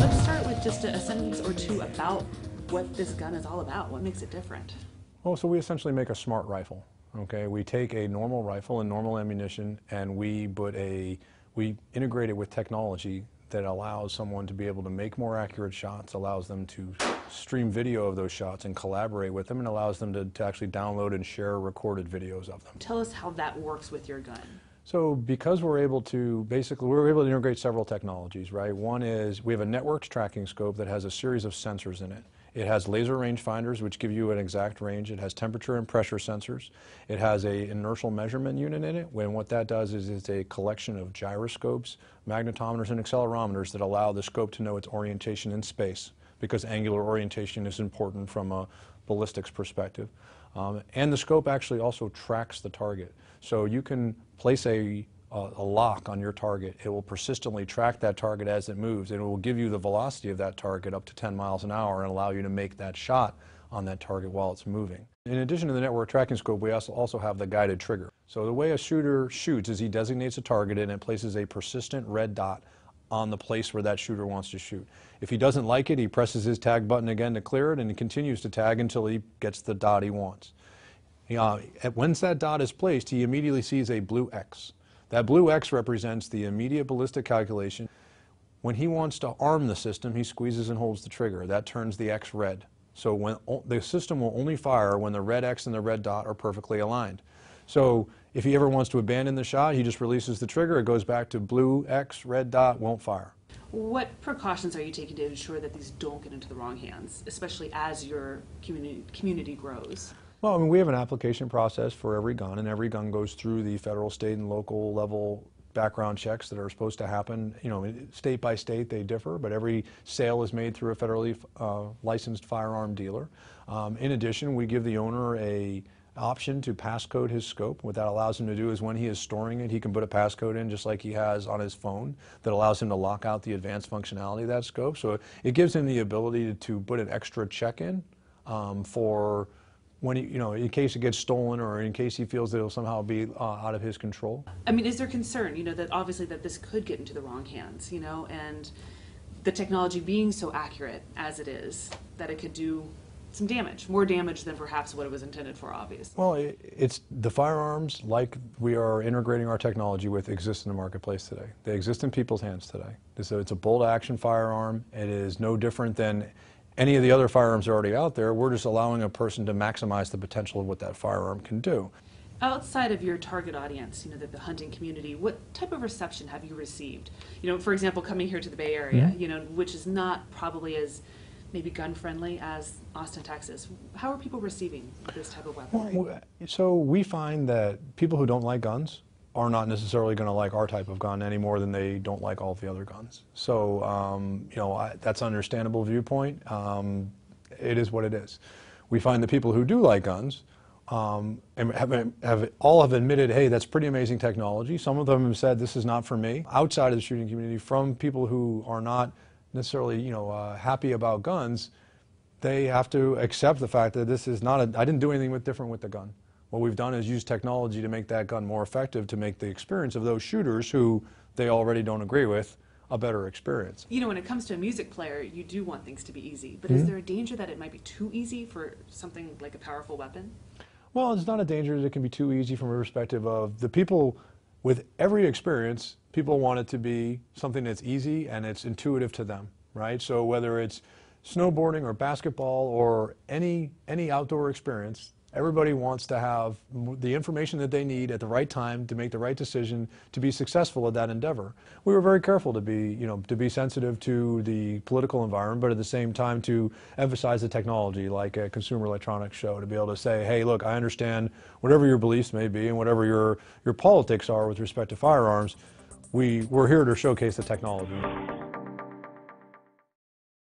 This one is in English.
Let's start with just a, a sentence or two about what this gun is all about. What makes it different? Well, so we essentially make a smart rifle. Okay, we take a normal rifle and normal ammunition, and we put a we integrate it with technology that allows someone to be able to make more accurate shots, allows them to stream video of those shots and collaborate with them, and allows them to, to actually download and share recorded videos of them. Tell us how that works with your gun. So because we're able to, basically, we're able to integrate several technologies, right? One is we have a networked tracking scope that has a series of sensors in it. It has laser rangefinders, which give you an exact range. It has temperature and pressure sensors. It has a inertial measurement unit in it. When what that does is it's a collection of gyroscopes, magnetometers, and accelerometers that allow the scope to know its orientation in space, because angular orientation is important from a ballistics perspective. Um, and the scope actually also tracks the target. So you can place a a, a, lock on your target. It will persistently track that target as it moves, and it will give you the velocity of that target up to 10 miles an hour and allow you to make that shot on that target while it's moving. In addition to the network tracking scope, we also, also have the guided trigger. So the way a shooter shoots is he designates a target and it places a persistent red dot on the place where that shooter wants to shoot. If he doesn't like it, he presses his tag button again to clear it and he continues to tag until he gets the dot he wants. Uh, once that dot is placed, he immediately sees a blue X. That blue X represents the immediate ballistic calculation. When he wants to arm the system, he squeezes and holds the trigger. That turns the X red. So when the system will only fire when the red X and the red dot are perfectly aligned. So if he ever wants to abandon the shot, he just releases the trigger. It goes back to blue X, red dot, won't fire. What precautions are you taking to ensure that these don't get into the wrong hands, especially as your community, community grows? Well, I mean, we have an application process for every gun, and every gun goes through the federal, state, and local level background checks that are supposed to happen. You know, state by state they differ, but every sale is made through a federally uh, licensed firearm dealer. Um, in addition, we give the owner a option to passcode his scope. What that allows him to do is when he is storing it, he can put a passcode in just like he has on his phone that allows him to lock out the advanced functionality of that scope. So it gives him the ability to put an extra check in um, for when he, you know, in case it gets stolen or in case he feels that it'll somehow be uh, out of his control. I mean, is there concern, you know, that obviously that this could get into the wrong hands, you know, and the technology being so accurate as it is, that it could do some damage, more damage than perhaps what it was intended for, obviously. Well, it's the firearms, like we are integrating our technology with, exist in the marketplace today. They exist in people's hands today. So it's a bolt action firearm. It is no different than any of the other firearms are already out there. We're just allowing a person to maximize the potential of what that firearm can do. Outside of your target audience, you know, the, the hunting community, what type of reception have you received? You know, for example, coming here to the Bay Area, mm -hmm. you know, which is not probably as maybe gun friendly as Austin, Texas. How are people receiving this type of weapon? So we find that people who don't like guns are not necessarily going to like our type of gun any more than they don't like all the other guns. So, um, you know, I, that's an understandable viewpoint. Um, it is what it is. We find the people who do like guns um, and have, have, all have admitted, hey, that's pretty amazing technology. Some of them have said this is not for me. Outside of the shooting community, from people who are not necessarily, you know, uh, happy about guns, they have to accept the fact that this is not a, I didn't do anything with different with the gun. What we've done is use technology to make that gun more effective to make the experience of those shooters who they already don't agree with a better experience. You know, when it comes to a music player, you do want things to be easy, but mm -hmm. is there a danger that it might be too easy for something like a powerful weapon? Well, it's not a danger that it can be too easy from a perspective of the people with every experience, people want it to be something that's easy and it's intuitive to them, right? So whether it's snowboarding or basketball or any any outdoor experience, Everybody wants to have the information that they need at the right time to make the right decision to be successful at that endeavor. We were very careful to be, you know, to be sensitive to the political environment, but at the same time to emphasize the technology, like a Consumer Electronics Show, to be able to say, hey, look, I understand whatever your beliefs may be and whatever your, your politics are with respect to firearms, we, we're here to showcase the technology.